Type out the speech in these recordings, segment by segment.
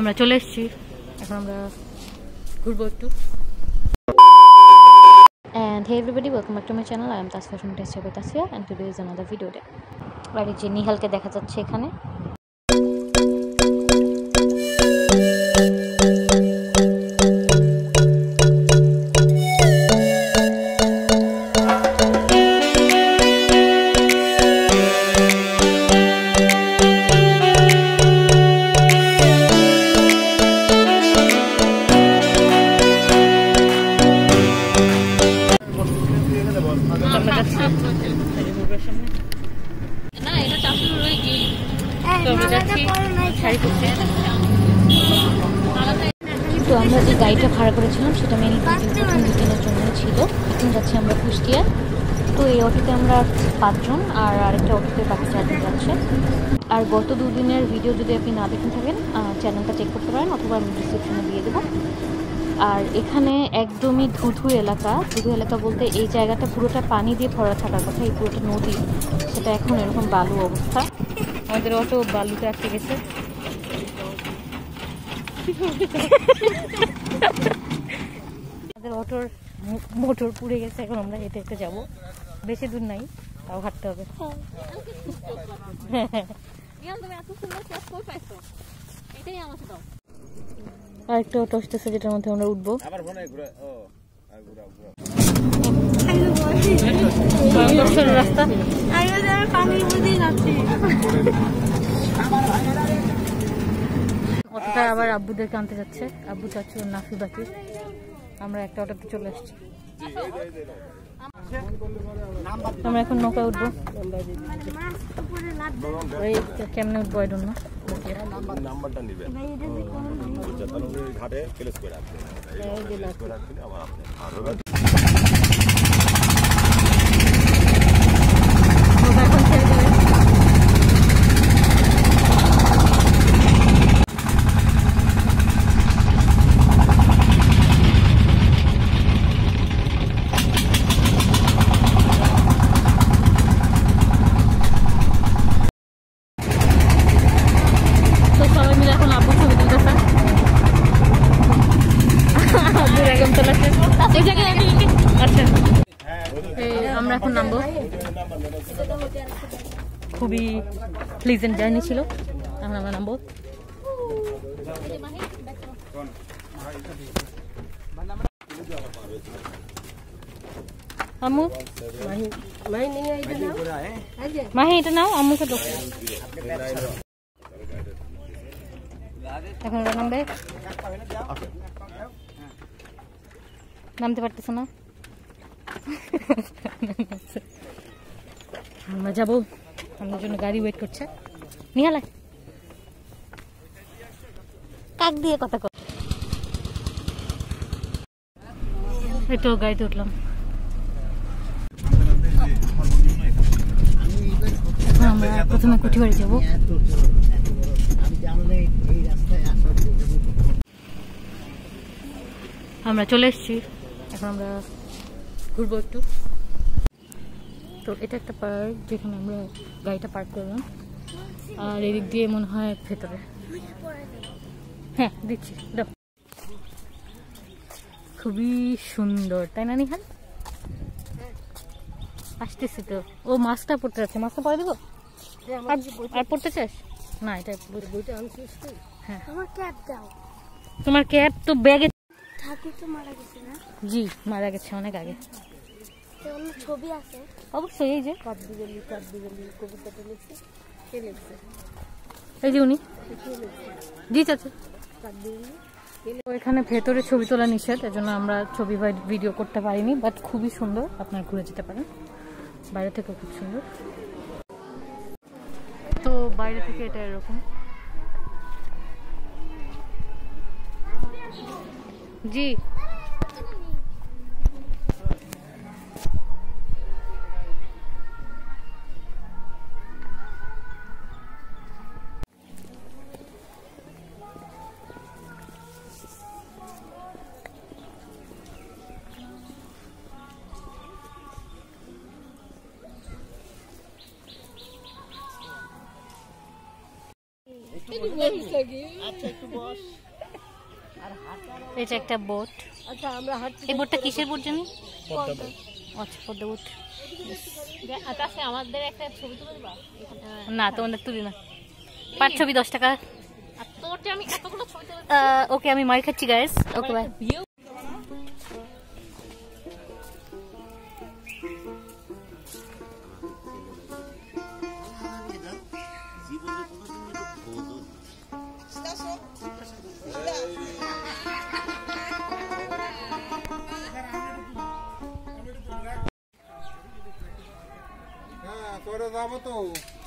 আমরা চলে এসেছি এখন আমরা ঘুরবো একটু And hey everybody, welcome back to my channel. I am Tas from Tester with Asia and today is another video day. আর যে নিহালকে দেখা যাচ্ছে এখানে তো আমরা যাচ্ছি শাড়ি পরতে তো আমরা যে গাড়িটা ভাড়া করেছিলাম সেটা মেনলি প্রথম দুদিনের জন্য ছিল। এখন যাচ্ছি আমরা কুষ্টিয়া। তো এই অটোতে আমরা পাঁচজন আর আরেকটা অটোতে বাকি চারজন যাচ্ছে। আর গত দুদিনের ভিডিও যদি আপনি না দেখে থাকেন চ্যানেলটা চেক করতে পারেন অথবা আমি ডিসক্রিপশনে দিয়ে দেবো। আর এখানে একদমই ধুধু এলাকা। ধুধু এলাকা বলতে এই জায়গাটা পুরোটা পানি দিয়ে ভরা থাকার কথা এই পুরোটা নদী। সেটা এখন এরকম বালু অবস্থা। আমাদের অটো বালুতে আটকে গেছে। আমাদের অটোর মোটর পুড়ে গেছে, এখন আমরা হেঁটে হেঁটে যাব। বেশি দূর নাই, তাও হাঁটতে হবে। আর একটা অটো আসতেছে, যেটার মধ্যে আমরা উঠবো আবার ফোনে ঘুরে ও আর ঘুরাও ঘুরাও ভয়ঙ্কর সরু রাস্তা। অটোটা আবার আব্বুদেরকে আনতে যাচ্ছে। আব্বু চাচ্ছি ওর নাফি বাকি আমরা একটা অটোতে চলে আসছি। আমরা এখন নৌকা উঠবো। ওই কেমনে উঠবো এই জন্য ঘাটে প্লেস করে রাখবে প্লেস করে রাখলে আবার আপনি আর ওটা নৌকা এখন ছেড়ে দেবে তো সবাই মিলে এখন আব্বু ছবি তুলতেছে আব্বুর একদম তোলাচ্ছে এই জায়গায় আচ্ছা এই আমরা এখন নামবো খুবই প্লিজেন্ট জার্নি ছিল এখন আমরা নামবো আম্মু মাহি এটা নাও নামতে পারতেছে না আমরা যাব আমাদের জন্য গাড়ি ওয়েট করছে। নিহালা কাক দিয়ে কথা কর এই তো গাড়িতে উঠলাম। আমরা প্রথমে কুঠিবাড়ি যাব। আমরা চলে এসেছি। এখন আমরা ঘুরবো একটু। তো এটা একটা পার্ক যেখানে আমরা গাড়িটা পার্ক করলাম। আর এদিক দিয়ে মনে হয় ভেতরে। হ্যাঁ দিচ্ছি। দাও। খুবই সুন্দর তাই না নিহাল আসতেছি তো। ও মাছটা পড়তে যাচ্ছে। মাছটা পরে দেবো? আর- আর পড়তে চাস? না এটা বইটা হ্যাঁ। আমার ক্যাপ দাও। তোমার ক্যাব তো ব্যাগে ঠাকুর তো মারা গেছে না? জি মারা গেছে অনেক আগে। ছবি আছে। অবশ্যই এই যে। কাঠবিজলি কাঠবিজলি কবিতাটা লিখছে কে লিখছে? এই যে উনি। জি চাচা তো এখানে ভেতরে ছবি তোলা নিষেধ এজন্য আমরা ছবি বা ভিডিও করতে পারিনি বাট খুবই সুন্দর আপনার ঘুরে যেতে পারেন। বাইরে থেকে খুব সুন্দর। তো বাইরে থেকে এটা এরকম। জি। এটা একটা বোট। আচ্ছা আমরা হাঁটছি এই বোটটা কিসের বোট জানি? আচ্ছা পদ্মা বোট। আকাশে আমাদের একটা ছবি তুলে দিবা? না তোমাদের তুলি না। পাঁচ ছবি দশ টাকা। তোর যে আমি এতগুলো ছবি ওকে আমি মার খাচ্ছি guys okay bye acaba, tô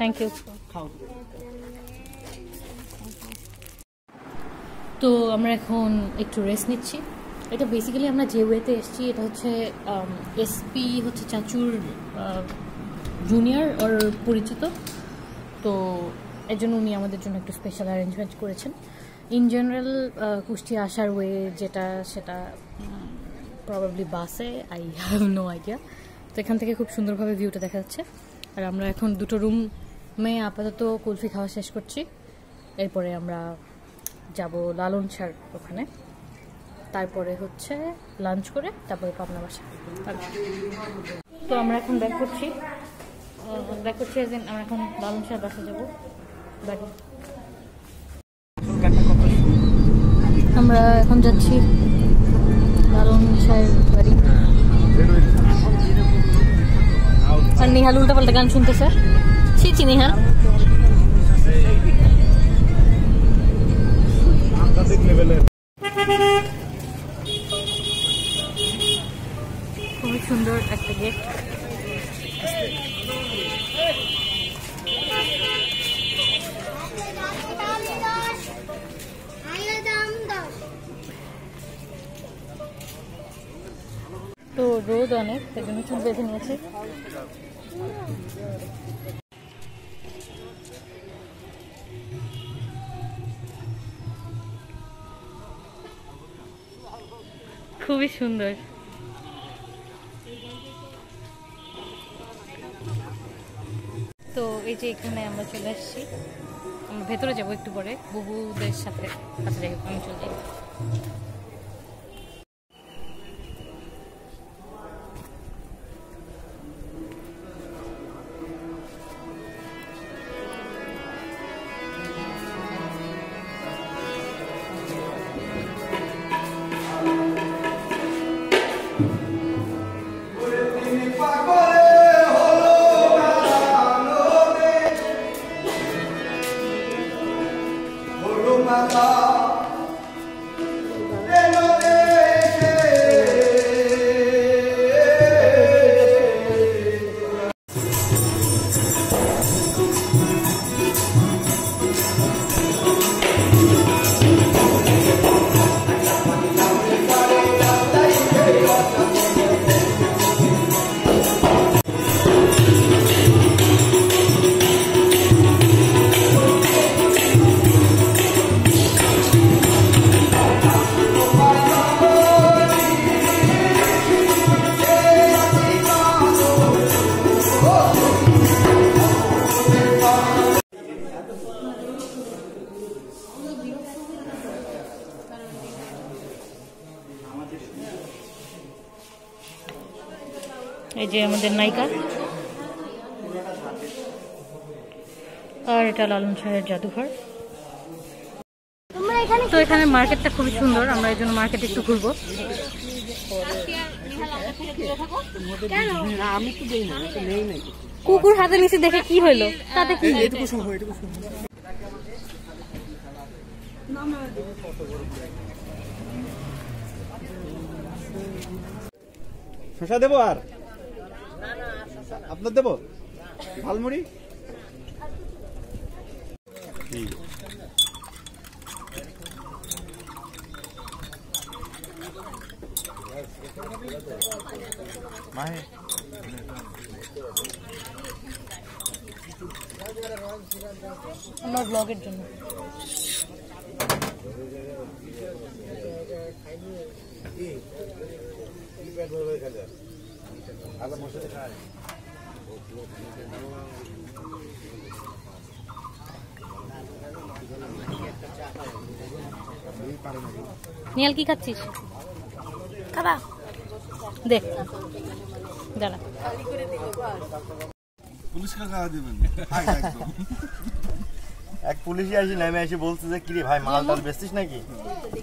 thank you তো আমরা এখন একটু রেস্ট নিচ্ছি। এটা বেসিক্যালি আমরা যে ওয়েতে এসেছি, এটা হচ্ছে এসপি হচ্ছে চাচুর জুনিয়র ওর পরিচিত? তো এর জন্য উনি আমাদের জন্য একটু স্পেশাল অ্যারেঞ্জমেন্ট করেছেন। ইন জেনারেল কুষ্টিয়া আসার ওয়ে যেটা সেটা প্রবাবলি বাসে আই হ্যাভ নো আইডিয়া তো এখান থেকে খুব সুন্দরভাবে ভিউটা দেখা যাচ্ছে। আর আমরা এখন দুটো রুম রুমে আপাতত কুলফি খাওয়া শেষ করছি। এরপরে আমরা যাব লালন ছাড় ওখানে। তারপরে হচ্ছে লাঞ্চ করে, তারপরে পাবনা বাসা। তো আমরা এখন ব্যাক করছি। আমরা এখন লালন ছাড় বাসা যাব। আমরা এখন যাচ্ছি লালন সাহেব বাড়ি। আর নিহাল উল্টা পাল্টা গান শুনতেছে। ছি ছি নিহাল খুবই সুন্দর একটা গেট। তো রোদ অনেক তাই জন্য চুল বেঁধে নিয়েছে। খুবই সুন্দর। তো এই যে এখানে আমরা চলে আসছি। আমরা ভেতরে যাব একটু পরে। বহুদের সাথে আমি চলে যাই। my heart. এই যে আমাদের নায়িকা। আর এটা লালন শাহের জাদুঘর। তো এখানে মার্কেটটা খুবই সুন্দর, আমরা এই জন্য মার্কেট একটু ঘুরবো। কুকুর হাতে নিচে দেখে কি হইল? তাতে কি শশা দেবো আর? আপনার দেবো? ঝালমুড়ি মাহে। আমার ব্লগের জন্য। নিয়াল কি খাচ্ছিস? খাবা। দেখ দাঁড়া। এক পুলিশই আসি নেমে এসে বলছে যে কিরে ভাই মাল টাল বেচছিস নাকি?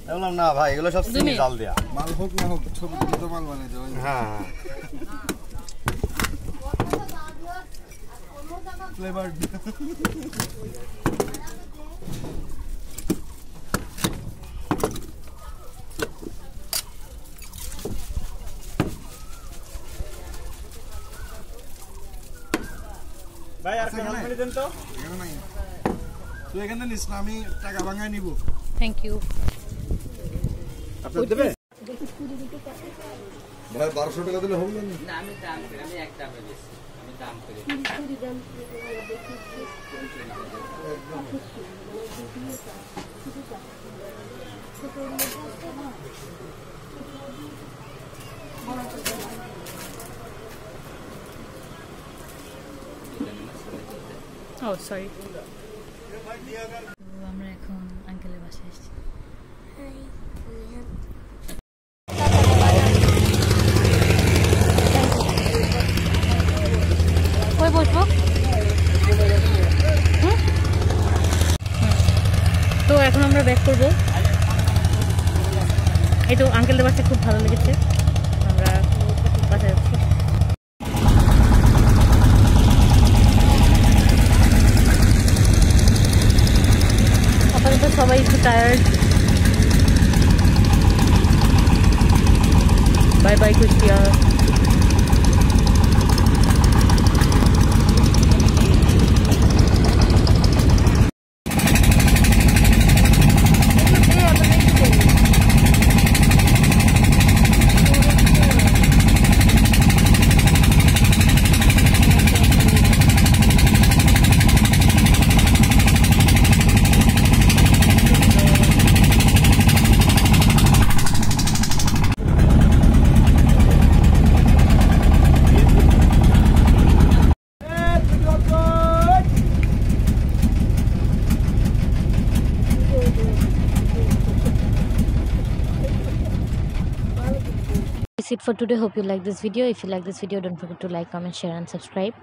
বললাম না ভাই এগুলো সব জাল দেয়া। মাল হোক না হোক ছবি তো মাল বানিয়ে দেওয়া হ্যাঁ। ফ্লেভার ভাই আর দেন তো? এখানে তুই এখানে নিস না আমি টাকা ভাঙায় নিব। থ্যাংক ইউ আপনার দেবে? ভাই বারোশো টাকা দিলে হবে না ও সরি আমরা এখন আঙ্কেলের বাসায় এসেছি বসবো? তো এখন আমরা ব্যাক করব। এই তো আঙ্কেলদের বাসায় খুব ভালো লেগেছে। আমরা বাসায় যাচ্ছি। আপাতত সবাই একটু tired bye bye Kushtia It for today. Hope you like this video. If you like this video, don't forget to like, comment, share, and subscribe.